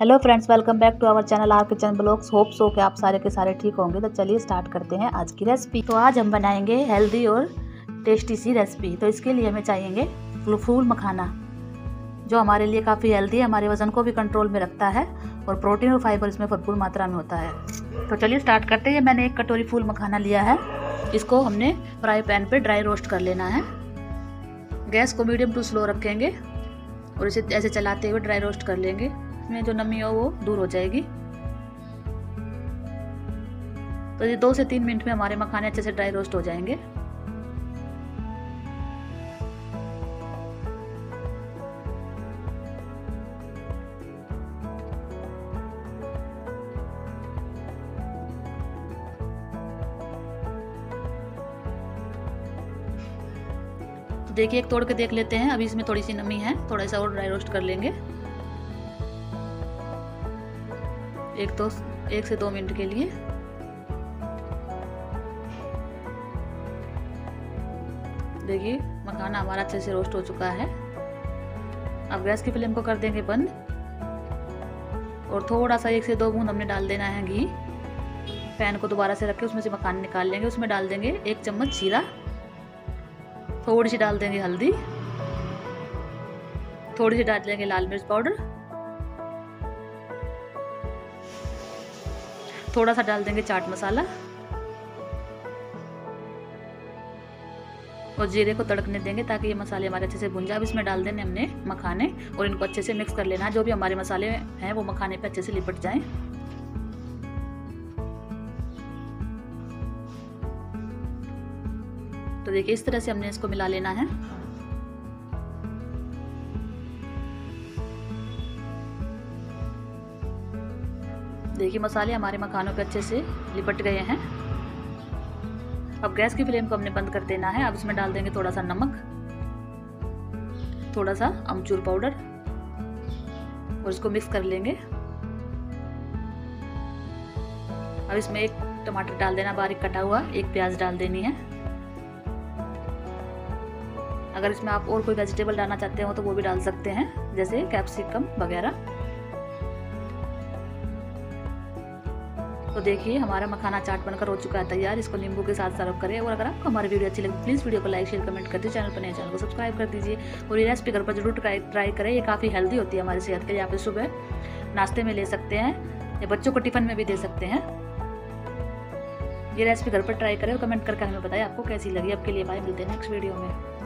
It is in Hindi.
Hello friends welcome back to our channel R kitchen blogs hope so कि आप सारे के सारे ठीक होंगे। तो चलिए स्टार्ट करते हैं आज की रेसिपी तो आज हम बनाएँगे हेल्दी और टेस्टी सी रेसिपी तो इसके लिए हमें चाहिए फूल मखाना, जो हमारे लिए काफ़ी हेल्दी है, हमारे वज़न को भी कंट्रोल में रखता है और प्रोटीन और फाइबर इसमें भरपूर मात्रा में होता है। तो चलिए स्टार्ट करते हैं। मैंने एक कटोरी फूल मखाना लिया है। इसको हमने फ्राई पैन पर ड्राई रोस्ट कर लेना है। गैस को मीडियम टू स्लो रखेंगे और इसे ऐसे चलाते हुए ड्राई रोस्ट कर लेंगे। इसमें जो नमी हो वो दूर हो जाएगी। तो ये दो से तीन मिनट में हमारे मखाने अच्छे से ड्राई रोस्ट हो जाएँगे। तो देखिए एक तोड़ के देख लेते हैं, अभी इसमें थोड़ी सी नमी है, थोड़ा सा और ड्राई रोस्ट कर लेंगे। एक तो एक से दो मिनट के लिए। देखिए, मखाना हमारा अच्छे से रोस्ट हो चुका है। अब गैस की फ्लेम को कर देंगे बंद। और थोड़ा सा एक से दो बूंद हमने डाल देना है घी। पैन को दोबारा से रख के उसमें से मखाना निकाल लेंगे। उसमें डाल देंगे एक चम्मच जीरा। थोड़ी सी डाल देंगे हल्दी। थोड़ी सी डाल देंगे लाल मिर्च पाउडर। थोड़ा सा डाल देंगे चाट मसाला। और जीरे को तड़कने देंगे ताकि ये मसाले हमारे अच्छे से भुन जाए। अब इसमें डाल देने हमने मखाने और इनको अच्छे से मिक्स कर लेना जो भी हमारे मसाले हैं वो मखाने पे अच्छे से लिपट जाएँ। तो देखिए, इस तरह से हमने इसको मिला लेना है। देखिए, मसाले हमारे मखानों पे अच्छे से लिपट गए हैं। अब गैस की फ्लेम को हमने बंद कर देना है। अब इसमें डाल देंगे थोड़ा सा नमक थोड़ा सा अमचूर पाउडर, और इसको मिक्स कर लेंगे। अब इसमें एक टमाटर डाल देना, बारीक कटा हुआ, एक प्याज डाल देनी है। अगर इसमें आप और कोई वेजिटेबल डालना चाहते हो तो वो भी डाल सकते हैं, जैसे कैप्सिकम वगैरह। तो देखिए, हमारा मखाना चाट बनकर हो चुका है तैयार। इसको नींबू के साथ सर्व करें और अगर आपको हमारी वीडियो अच्छी लगे प्लीज़ वीडियो को लाइक शेयर कमेंट कर दीजिए चैनल पर नए चैनल को सब्सक्राइब कर दीजिए और ये रेसिपी घर पर ज़रूर ट्राई ट्राई करें। ये काफ़ी हेल्दी होती है हमारी सेहत के लिए। आप सुबह नाश्ते में ले सकते हैं या बच्चों को टिफ़िन में भी दे सकते हैं। ये रेसिपी घर पर ट्राई करें और कमेंट करके हमें बताएँ आपको कैसी लगी। आपके लिए बाय मिलते हैं नेक्स्ट वीडियो में।